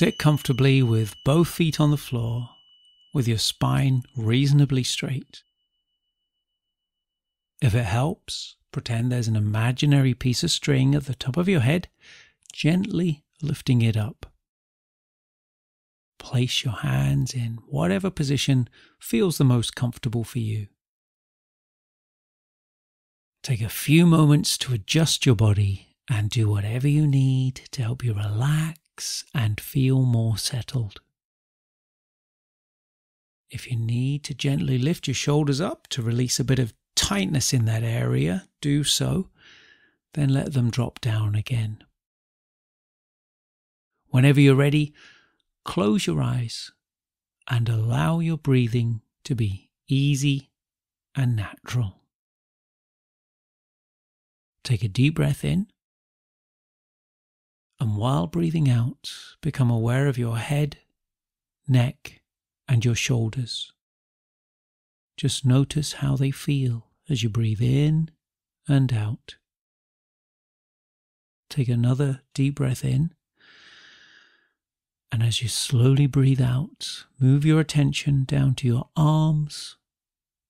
sit comfortably with both feet on the floor, with your spine reasonably straight. If it helps, pretend there's an imaginary piece of string at the top of your head, gently lifting it up. Place your hands in whatever position feels the most comfortable for you. Take a few moments to adjust your body and do whatever you need to help you relax and feel more settled. If you need to gently lift your shoulders up to release a bit of tightness in that area, do so, then let them drop down again. Whenever you're ready, close your eyes and allow your breathing to be easy and natural. Take a deep breath in. And while breathing out, become aware of your head, neck, and your shoulders. Just notice how they feel as you breathe in and out. Take another deep breath in. And as you slowly breathe out, move your attention down to your arms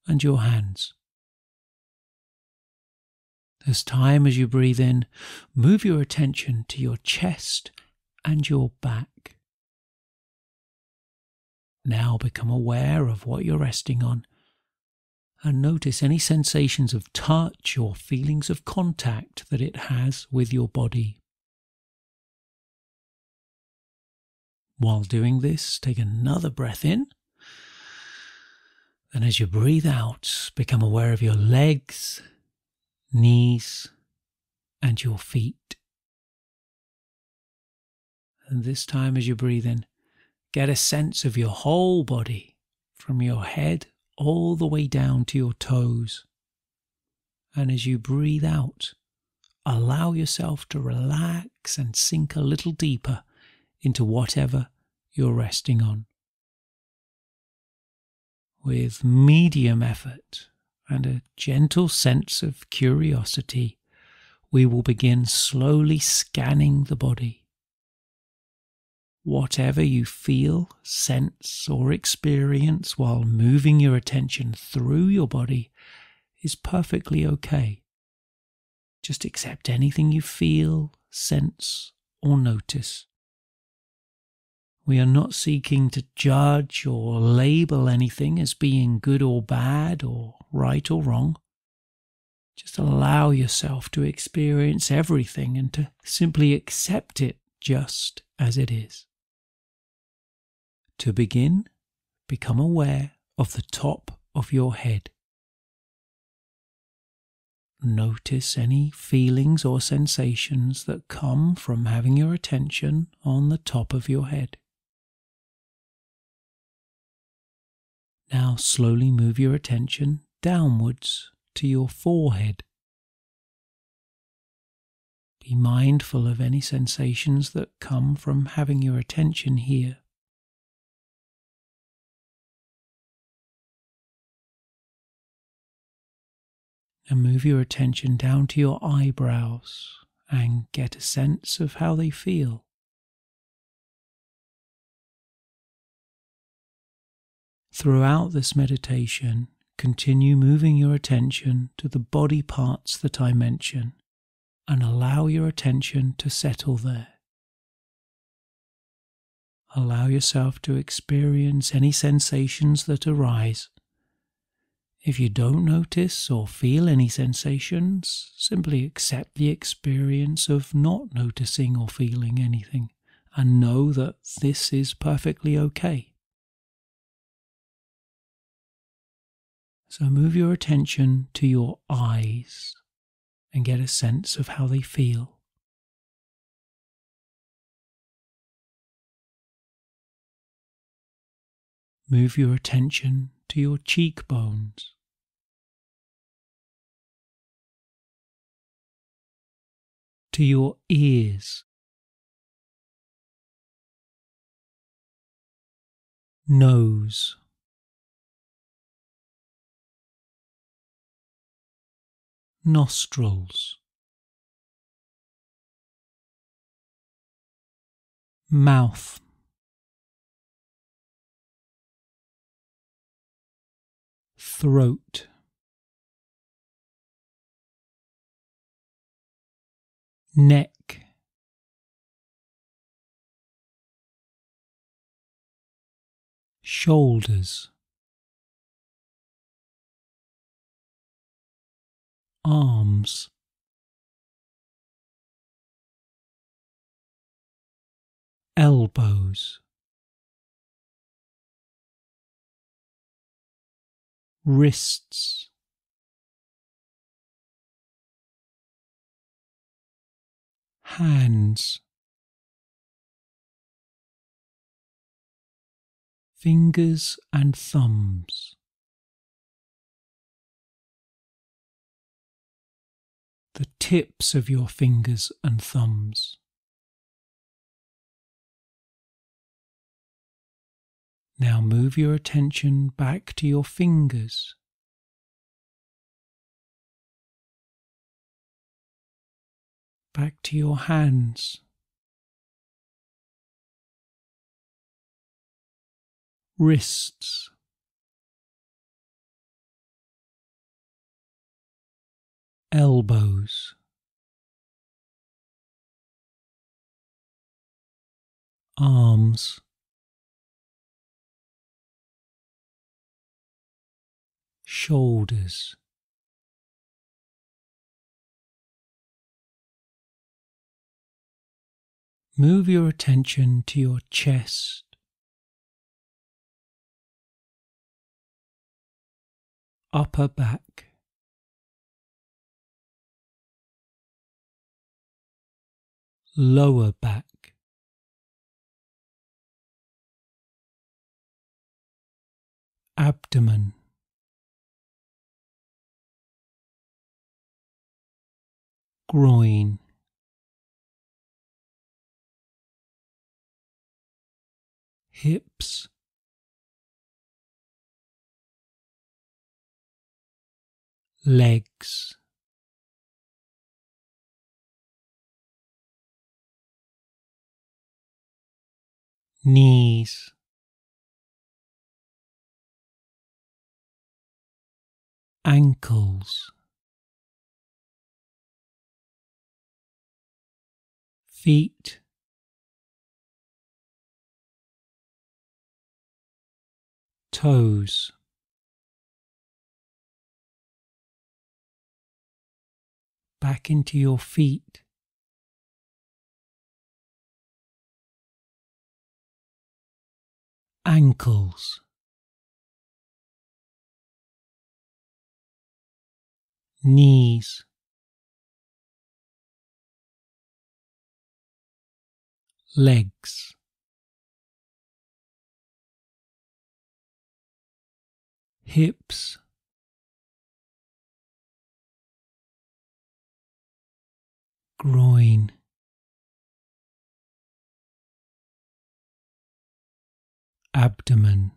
and your hands. This time, as you breathe in, move your attention to your chest and your back. Now become aware of what you're resting on and notice any sensations of touch or feelings of contact that it has with your body. While doing this, take another breath in. And as you breathe out, become aware of your legs knees, and your feet. And this time, as you breathe in, get a sense of your whole body from your head all the way down to your toes. And as you breathe out, allow yourself to relax and sink a little deeper into whatever you're resting on. With medium effort, and a gentle sense of curiosity, we will begin slowly scanning the body. Whatever you feel, sense, or experience while moving your attention through your body is perfectly okay. Just accept anything you feel, sense, or notice. We are not seeking to judge or label anything as being good or bad or right or wrong. Just allow yourself to experience everything and to simply accept it just as it is. To begin, become aware of the top of your head. Notice any feelings or sensations that come from having your attention on the top of your head. Now slowly move your attention downwards to your forehead. Be mindful of any sensations that come from having your attention here. And move your attention down to your eyebrows and get a sense of how they feel. Throughout this meditation, continue moving your attention to the body parts that I mention and allow your attention to settle there. Allow yourself to experience any sensations that arise. If you don't notice or feel any sensations, simply accept the experience of not noticing or feeling anything and know that this is perfectly okay. So move your attention to your eyes and get a sense of how they feel. Move your attention to your cheekbones. To your ears. Nose. nostrils, mouth, throat, neck, shoulders. Arms. Elbows. wrists, hands, fingers and thumbs. The tips of your fingers and thumbs. Now move your attention back to your fingers. Back to your hands. Wrists. Elbows. Arms. shoulders. Move your attention to your chest. Upper back. Lower back. Abdomen. groin hips legs knees. Ankles. Feet. Toes. Back into your feet ankles. Knees. Legs. Hips. Groin abdomen.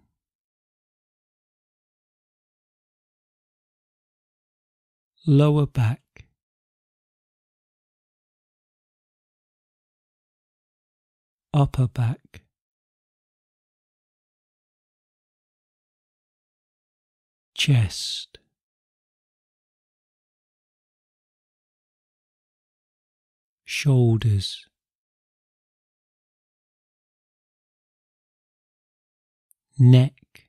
Lower back. Upper back. Chest. Shoulders neck.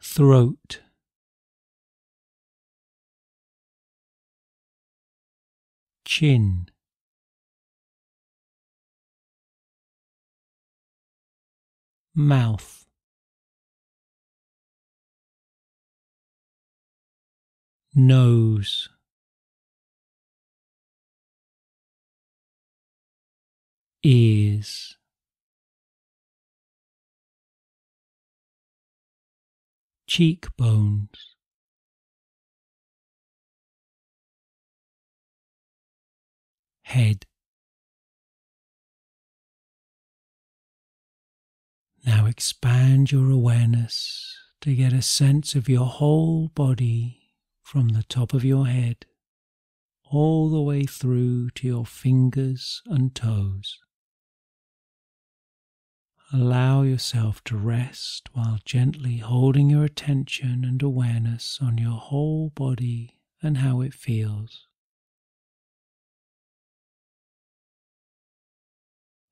Throat. Chin. Mouth. Nose ears cheekbones head. Now expand your awareness to get a sense of your whole body from the top of your head all the way through to your fingers and toes. Allow yourself to rest while gently holding your attention and awareness on your whole body and how it feels.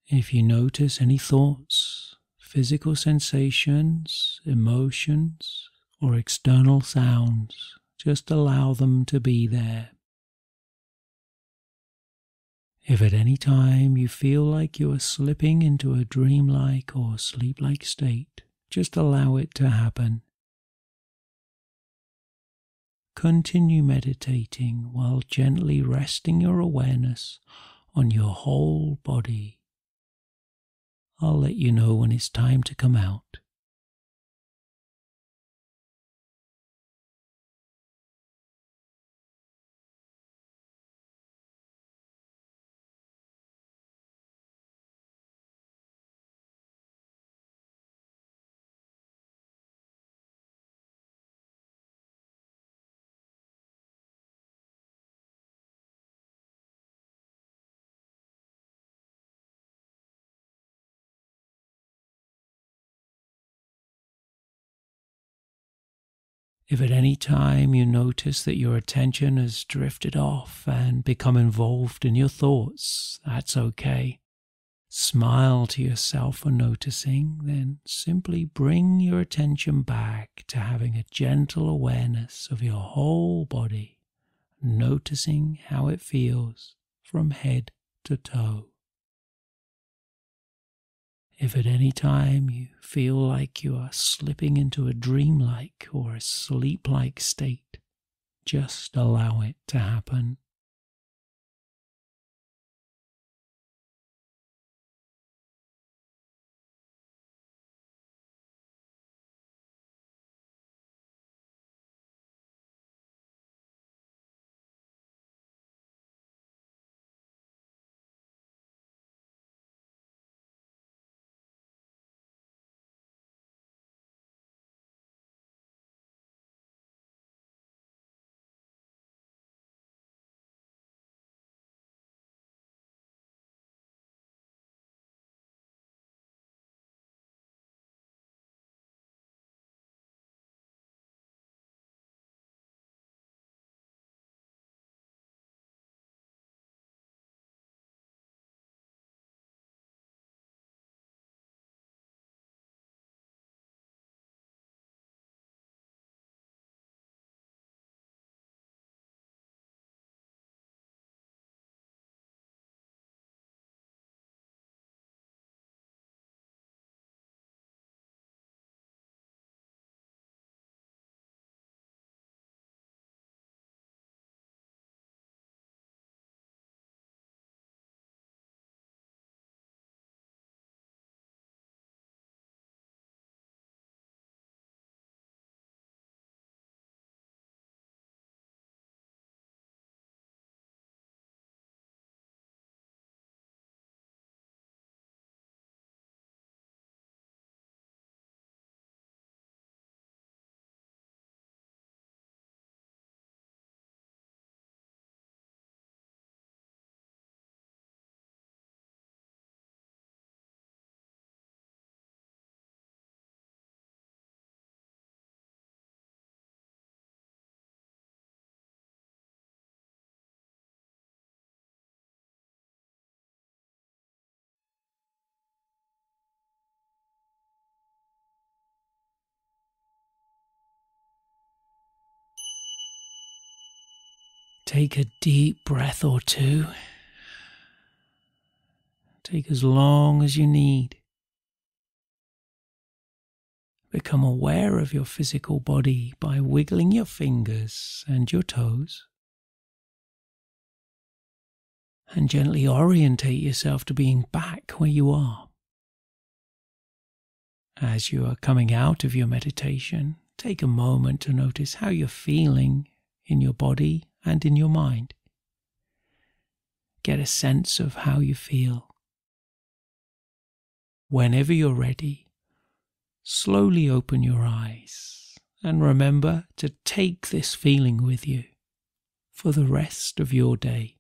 If you notice any thoughts, physical sensations, emotions, or external sounds, just allow them to be there. If at any time you feel like you are slipping into a dreamlike or sleep-like state, just allow it to happen. Continue meditating while gently resting your awareness on your whole body. I'll let you know when it's time to come out. If at any time you notice that your attention has drifted off and become involved in your thoughts, that's okay. Smile to yourself for noticing, then simply bring your attention back to having a gentle awareness of your whole body, noticing how it feels from head to toe. If at any time you feel like you are slipping into a dreamlike or a sleep like state, just allow it to happen. Take a deep breath or two. Take as long as you need. Become aware of your physical body by wiggling your fingers and your toes. And gently orientate yourself to being back where you are. As you are coming out of your meditation, take a moment to notice how you're feeling in your body and in your mind. Get a sense of how you feel. Whenever you're ready, slowly open your eyes and remember to take this feeling with you for the rest of your day.